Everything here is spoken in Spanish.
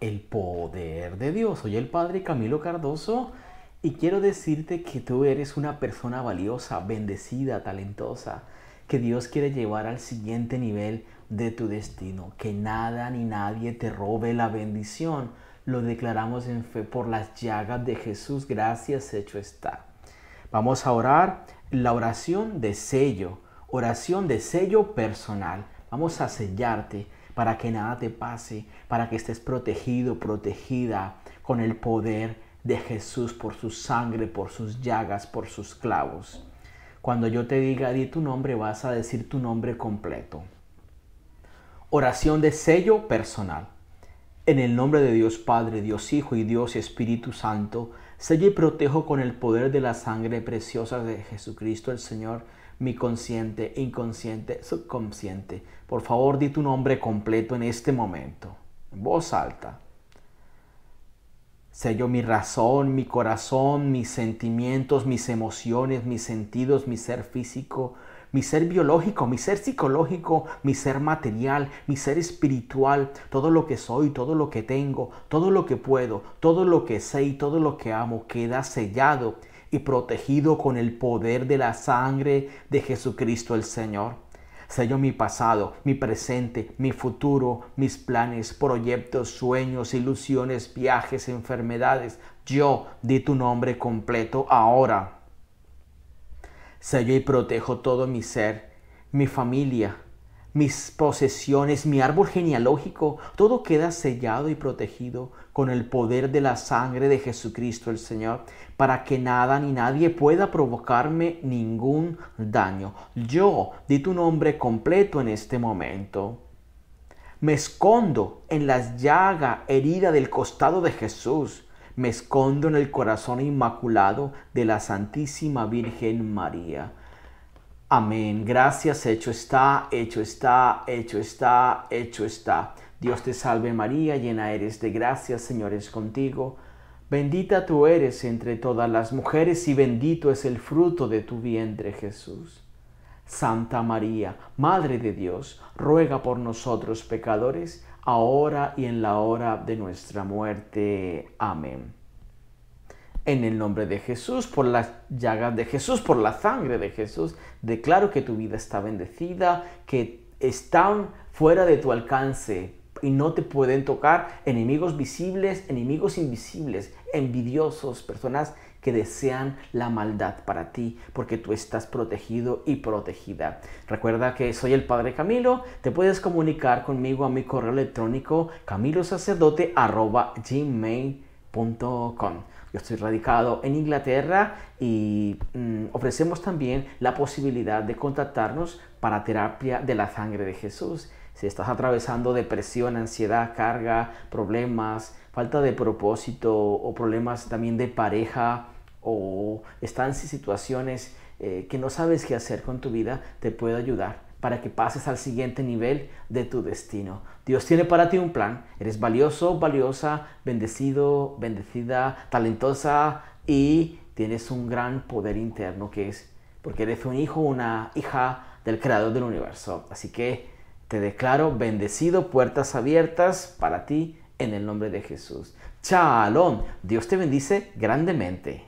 el poder de Dios. Soy el Padre Camilo Cardoso y quiero decirte que tú eres una persona valiosa, bendecida, talentosa, que Dios quiere llevar al siguiente nivel de tu destino. Que nada ni nadie te robe la bendición. Lo declaramos en fe por las llagas de Jesús. Gracias, hecho está. Vamos a orar la oración de sello, oración de sello personal. Vamos a sellarte para que nada te pase, para que estés protegido, protegida con el poder de Jesús por su sangre, por sus llagas, por sus clavos. Cuando yo te diga di tu nombre, vas a decir tu nombre completo. Oración de sello personal. En el nombre de Dios Padre, Dios Hijo y Dios Espíritu Santo, sello y protejo con el poder de la sangre preciosa de Jesucristo el Señor mi consciente, inconsciente, subconsciente. Por favor, di tu nombre completo en este momento, en voz alta. Sello mi razón, mi corazón, mis sentimientos, mis emociones, mis sentidos, mi ser físico, mi ser biológico, mi ser psicológico, mi ser material, mi ser espiritual, todo lo que soy, todo lo que tengo, todo lo que puedo, todo lo que sé y todo lo que amo queda sellado y protegido con el poder de la sangre de Jesucristo el Señor. Sello mi pasado, mi presente, mi futuro, mis planes, proyectos, sueños, ilusiones, viajes, enfermedades. Yo di tu nombre completo ahora. Sello y protejo todo mi ser, mi familia, mis posesiones, mi árbol genealógico, todo queda sellado y protegido con el poder de la sangre de Jesucristo el Señor, para que nada ni nadie pueda provocarme ningún daño. Yo di tu nombre completo en este momento. Me escondo en las llagas herida del costado de Jesús. Me escondo en el corazón inmaculado de la Santísima Virgen María. Amén. Gracias, hecho está, hecho está, hecho está, hecho está. Dios te salve María, llena eres de gracia, Señor es contigo. Bendita tú eres entre todas las mujeres y bendito es el fruto de tu vientre Jesús. Santa María, Madre de Dios, ruega por nosotros pecadores, ahora y en la hora de nuestra muerte. Amén en el nombre de Jesús, por las llagas de Jesús, por la sangre de Jesús, declaro que tu vida está bendecida, que están fuera de tu alcance y no te pueden tocar enemigos visibles, enemigos invisibles, envidiosos, personas que desean la maldad para ti, porque tú estás protegido y protegida. Recuerda que soy el Padre Camilo, te puedes comunicar conmigo a mi correo electrónico camilosacerdote.gmail.com yo estoy radicado en Inglaterra y mm, ofrecemos también la posibilidad de contactarnos para terapia de la sangre de Jesús. Si estás atravesando depresión, ansiedad, carga, problemas, falta de propósito o problemas también de pareja o están en situaciones eh, que no sabes qué hacer con tu vida, te puedo ayudar para que pases al siguiente nivel de tu destino. Dios tiene para ti un plan. Eres valioso, valiosa, bendecido, bendecida, talentosa y tienes un gran poder interno que es porque eres un hijo, una hija del creador del universo. Así que te declaro bendecido, puertas abiertas para ti en el nombre de Jesús. Shalom. Dios te bendice grandemente.